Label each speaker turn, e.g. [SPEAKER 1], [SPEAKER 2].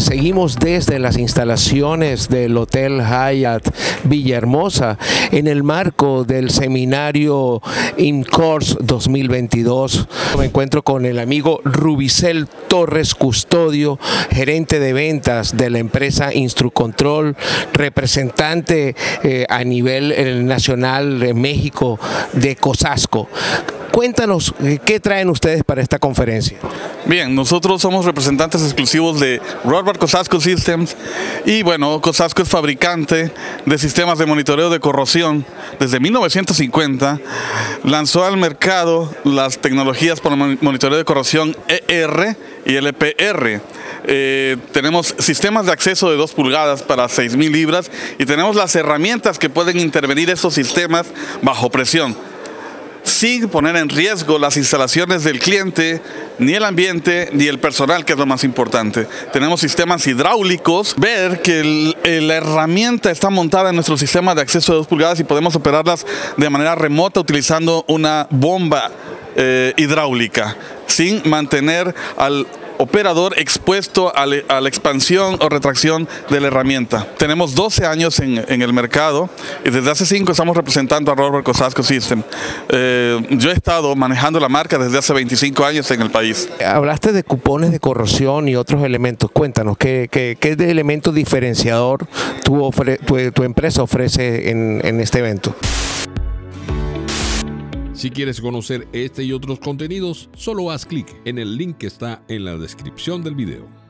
[SPEAKER 1] Seguimos desde las instalaciones del Hotel Hyatt Villahermosa en el marco del seminario INCORS 2022. Me encuentro con el amigo Rubicel Torres Custodio, gerente de ventas de la empresa Instrucontrol, representante eh, a nivel eh, nacional de México de COSASCO. Cuéntanos, eh, ¿qué traen ustedes para esta conferencia?
[SPEAKER 2] Bien, nosotros somos representantes exclusivos de Robert Cosasco Systems y bueno, Cosasco es fabricante de sistemas de monitoreo de corrosión. Desde 1950 lanzó al mercado las tecnologías para monitoreo de corrosión ER y LPR. Eh, tenemos sistemas de acceso de 2 pulgadas para 6.000 libras y tenemos las herramientas que pueden intervenir esos sistemas bajo presión sin poner en riesgo las instalaciones del cliente, ni el ambiente, ni el personal, que es lo más importante. Tenemos sistemas hidráulicos, ver que la herramienta está montada en nuestro sistema de acceso de 2 pulgadas y podemos operarlas de manera remota utilizando una bomba eh, hidráulica, sin mantener al operador expuesto a, la expansión o retracción de la herramienta. Tenemos 12 años en, el mercado y desde hace 5 estamos representando a Robert Cosasco System. Eh, yo he estado manejando la marca desde hace 25 años en el país.
[SPEAKER 1] Hablaste de cupones de corrosión y otros elementos. Cuéntanos, ¿qué, qué, qué elemento diferenciador tu, tu, empresa ofrece en, en este evento?
[SPEAKER 3] Si quieres conocer este y otros contenidos, solo haz clic en el link que está en la descripción del video.